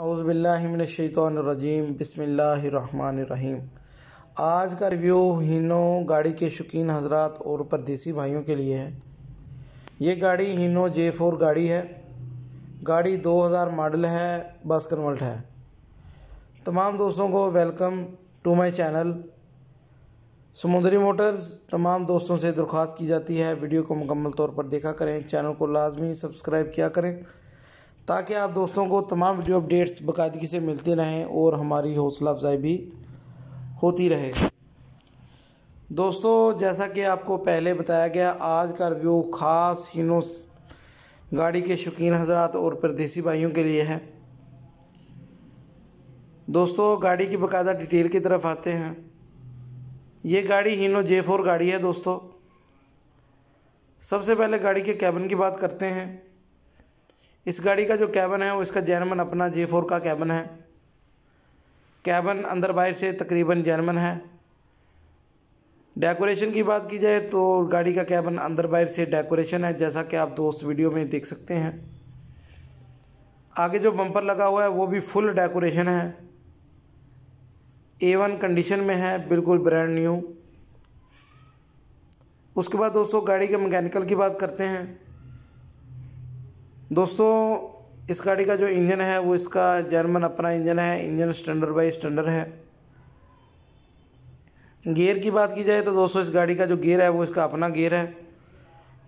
अउज़बिल्लिनशैतरजीम बसमीम आज का रिव्यू हीनो गाड़ी के शौकीन हजरात और परदेसी भाइयों के लिए है। ये गाड़ी हीनो जे फोर गाड़ी है। गाड़ी 2000 मॉडल है, बस कन्वर्ट है। तमाम दोस्तों को वेलकम टू माय चैनल। समुद्री मोटर्स तमाम दोस्तों से दरख्वास्त की जाती है। वीडियो को मुकम्मल तौर पर देखा करें, चैनल को लाजमी सब्सक्राइब किया करें। ताकि आप दोस्तों को तमाम वीडियो अपडेट्स बाकायदगी से मिलते रहें और हमारी हौसला अफजाई भी होती रहे। दोस्तों, जैसा कि आपको पहले बताया गया, आज का रिव्यू ख़ास हिनोस गाड़ी के शौकीन हजरात और परदेसी भाइयों के लिए है। दोस्तों, गाड़ी की बाकायदा डिटेल की तरफ़ आते हैं। ये गाड़ी हीनो जे फोर गाड़ी है, दोस्तों। सबसे पहले गाड़ी के कैबिन की बात करते हैं। इस गाड़ी का जो कैबन है, वो इसका जर्मन अपना जे फोर का कैबन है। कैबन अंदर बाहर से तकरीबन जर्मन है। डेकोरेशन की बात की जाए तो गाड़ी का कैबन अंदर बाहर से डेकोरेशन है, जैसा कि आप दोस्त वीडियो में देख सकते हैं। आगे जो बम्पर लगा हुआ है, वो भी फुल डेकोरेशन है। ए वन कंडीशन में है, बिल्कुल ब्रांड न्यू उसके बाद दोस्तों, गाड़ी के मैकेनिकल की बात करते हैं। दोस्तों, इस गाड़ी का जो इंजन है, वो इसका जर्मन अपना इंजन है, इंजन स्टैंडर्ड बाई स्टैंडर्ड है। गियर की बात की जाए तो दोस्तों, इस गाड़ी का जो गियर है, वो इसका अपना गियर है।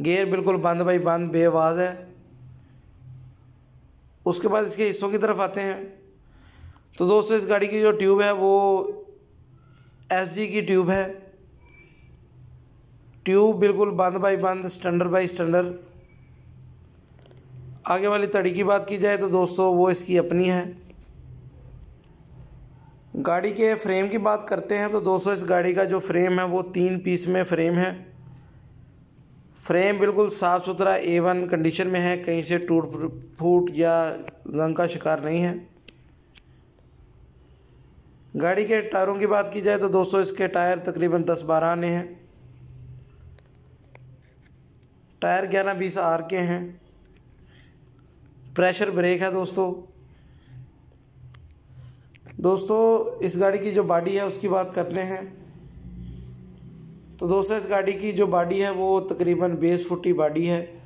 गियर बिल्कुल बंद बाई बंद, बेआवाज़ है। उसके बाद इसके हिस्सों की तरफ़ आते हैं। तो दोस्तों, इस गाड़ी की जो ट्यूब है, वो एस की ट्यूब है। ट्यूब बिल्कुल बंद बाई बंद, स्टैंडर्ड बाई स्टैंडर्ड। आगे वाली तड़ी की बात की जाए तो दोस्तों वो इसकी अपनी है। गाड़ी के फ्रेम की बात करते हैं तो दोस्तों इस गाड़ी का जो फ्रेम है वो तीन पीस में फ्रेम है। फ्रेम बिल्कुल साफ़ सुथरा ए वन कंडीशन में है, कहीं से टूट फूट या जंग का शिकार नहीं है। गाड़ी के टायरों की बात की जाए तो दोस्तों इसके टायर तकरीबन दस बारह आने हैं। टायर ग्यारह बीस आर के हैं। प्रेशर ब्रेक है दोस्तों। दोस्तों, इस गाड़ी की जो बॉडी है, उसकी बात करते हैं। तो दोस्तों, इस गाड़ी की जो बॉडी है, वो तकरीबन बेस फुटी बॉडी है।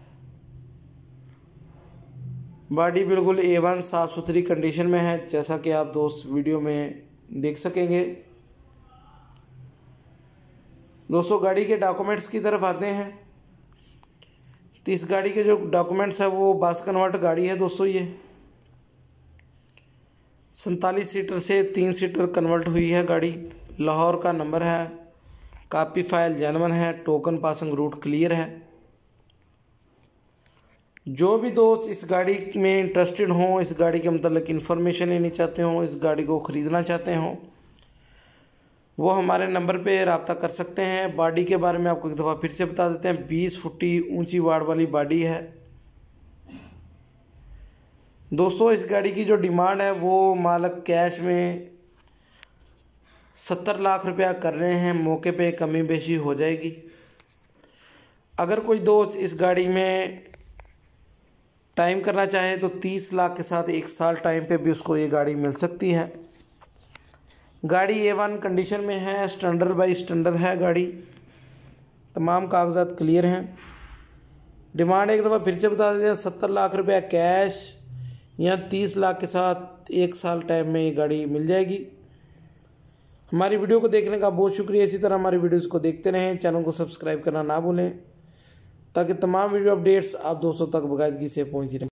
बॉडी बिल्कुल ए वन साफ़ सुथरी कंडीशन में है, जैसा कि आप दोस्त वीडियो में देख सकेंगे। दोस्तों, गाड़ी के डॉक्यूमेंट्स की तरफ़ आते हैं। तो इस गाड़ी के जो डॉक्यूमेंट्स है, वो बस कन्वर्ट गाड़ी है दोस्तों ये। सैंतालीस सीटर से तीन सीटर कन्वर्ट हुई है गाड़ी। लाहौर का नंबर है, कापी फ़ाइल जनवन है, टोकन पासिंग रूट क्लियर है। जो भी दोस्त इस गाड़ी में इंटरेस्टेड हों, इस गाड़ी के मतलब इन्फॉर्मेशन लेनी चाहते हों, इस गाड़ी को ख़रीदना चाहते हों वो हमारे नंबर पे रबता कर सकते हैं। बॉडी के बारे में आपको एक दफ़ा फिर से बता देते हैं। बीस फुटी ऊँची वाड़ वाली बॉडी है। दोस्तों, इस गाड़ी की जो डिमांड है, वो मालक कैश में सत्तर लाख रुपया कर रहे हैं। मौके पे कमी बेशी हो जाएगी। अगर कोई दोस्त इस गाड़ी में टाइम करना चाहे तो तीस लाख के साथ एक साल टाइम पे भी उसको ये गाड़ी मिल सकती है। गाड़ी ए वन कंडीशन में है स्टैंडर्ड बाई स्टैंडर्ड है गाड़ी। तमाम कागजात क्लियर हैं। डिमांड एक दफ़ा फिर से बता देते हैं, सत्तर लाख रुपया कैश या तीस लाख के साथ एक साल टाइम में ये गाड़ी मिल जाएगी। हमारी वीडियो को देखने का बहुत शुक्रिया। इसी तरह हमारी वीडियोज़ को देखते रहें चैनल को सब्सक्राइब करना ना भूलें, ताकि तमाम वीडियो अपडेट्स आप दोस्तों तक बाकायदगी से पहुँच रहें।